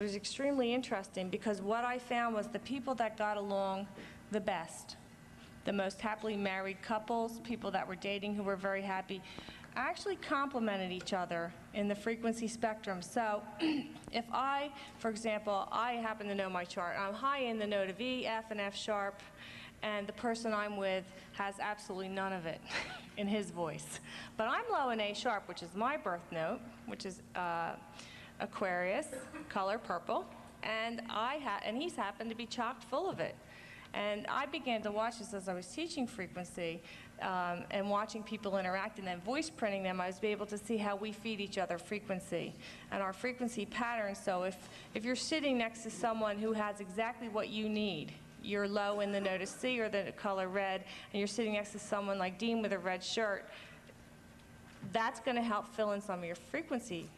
It was extremely interesting because what I found was the people that got along the best, the most happily married couples, people that were dating who were very happy, actually complemented each other in the frequency spectrum. So if I, for example, I happen to know my chart, I'm high in the note of E, F, and F sharp, and the person I'm with has absolutely none of it in his voice. But I'm low in A sharp, which is my birth note, which is uh, Aquarius, color purple, and I ha- and he's happened to be chocked full of it. And I began to watch this as I was teaching frequency um, and watching people interact and then voice printing them. I was able to see how we feed each other frequency and our frequency patterns. So if, if you're sitting next to someone who has exactly what you need, you're low in the note of C or the color red, and you're sitting next to someone like Dean with a red shirt, that's going to help fill in some of your frequency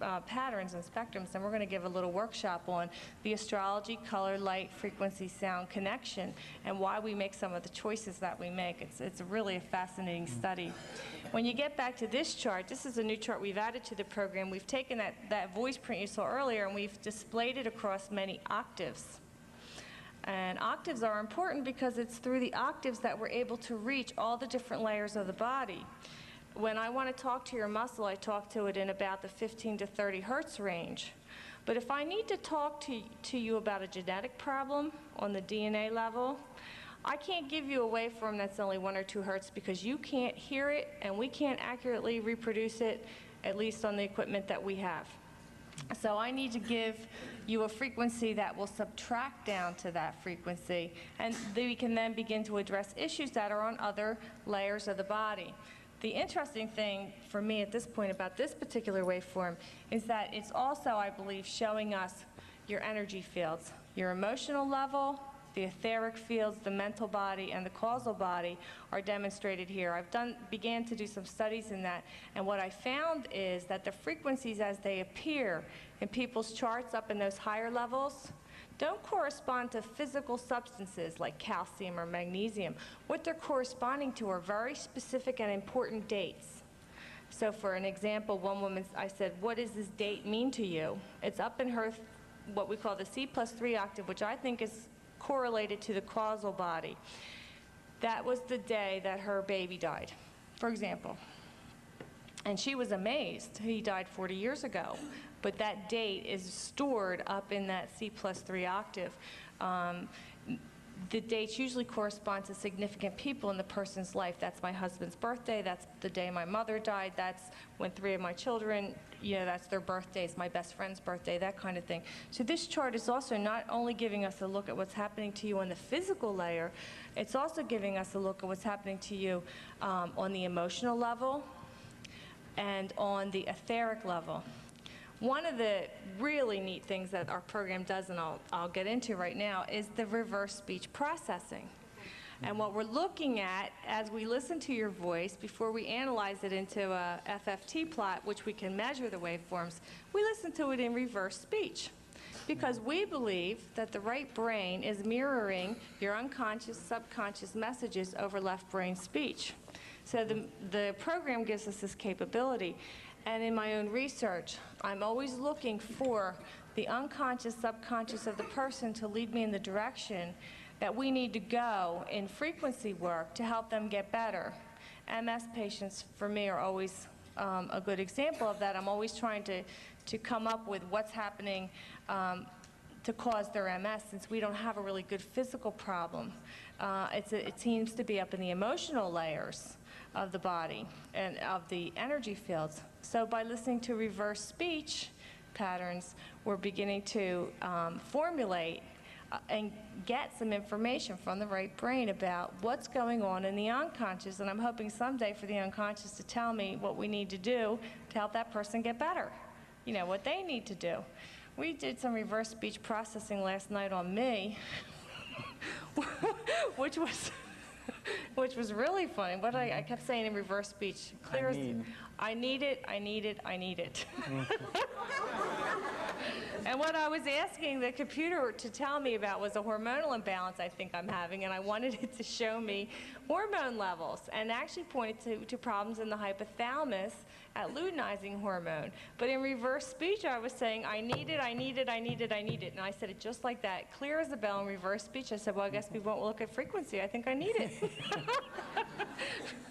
uh, patterns and spectrums, and we're going to give a little workshop on the astrology, color, light, frequency, sound connection, and why we make some of the choices that we make. It's, it's really a fascinating study. When you get back to this chart, this is a new chart we've added to the program. We've taken that, that voice print you saw earlier, and we've displayed it across many octaves. And octaves are important because it's through the octaves that we're able to reach all the different layers of the body. When I want to talk to your muscle, I talk to it in about the 15 to 30 hertz range. But if I need to talk to, to you about a genetic problem on the DNA level, I can't give you a waveform that's only one or two hertz because you can't hear it and we can't accurately reproduce it, at least on the equipment that we have. So I need to give you a frequency that will subtract down to that frequency, and we can then begin to address issues that are on other layers of the body. The interesting thing for me at this point about this particular waveform is that it's also, I believe, showing us your energy fields, your emotional level, the etheric fields, the mental body, and the causal body are demonstrated here. I've done, began to do some studies in that, and what I found is that the frequencies as they appear in people's charts up in those higher levels don't correspond to physical substances like calcium or magnesium. What they're corresponding to are very specific and important dates. So for an example, one woman, I said, what does this date mean to you? It's up in her, what we call the C plus 3 octave, which I think is correlated to the causal body. That was the day that her baby died, for example. And she was amazed. He died 40 years ago. But that date is stored up in that C plus 3 octave. Um, the dates usually correspond to significant people in the person's life. That's my husband's birthday, that's the day my mother died, that's when three of my children, you know, that's their birthdays, my best friend's birthday, that kind of thing. So this chart is also not only giving us a look at what's happening to you on the physical layer, it's also giving us a look at what's happening to you um, on the emotional level and on the etheric level. One of the really neat things that our program does, and I'll, I'll get into right now, is the reverse speech processing. And what we're looking at as we listen to your voice, before we analyze it into a FFT plot, which we can measure the waveforms, we listen to it in reverse speech. Because we believe that the right brain is mirroring your unconscious, subconscious messages over left brain speech. So the, the program gives us this capability. And in my own research, I'm always looking for the unconscious, subconscious of the person to lead me in the direction that we need to go in frequency work to help them get better. MS patients, for me, are always um, a good example of that. I'm always trying to, to come up with what's happening um, to cause their MS since we don't have a really good physical problem. Uh, a, it seems to be up in the emotional layers of the body and of the energy fields. So by listening to reverse speech patterns, we're beginning to um, formulate uh, and get some information from the right brain about what's going on in the unconscious. And I'm hoping someday for the unconscious to tell me what we need to do to help that person get better. You know, what they need to do. We did some reverse speech processing last night on me, which was which was really funny. But I, I, kept saying in reverse speech, clear I. I need it, I need it, I need it. And what I was asking the computer to tell me about was a hormonal imbalance I think I'm having, and I wanted it to show me hormone levels, and actually pointed to, to problems in the hypothalamus at luteinizing hormone. But in reverse speech, I was saying, I need it, I need it, I need it, I need it. And I said it just like that, clear as a bell in reverse speech. I said, well, I guess we won't look at frequency. I think I need it.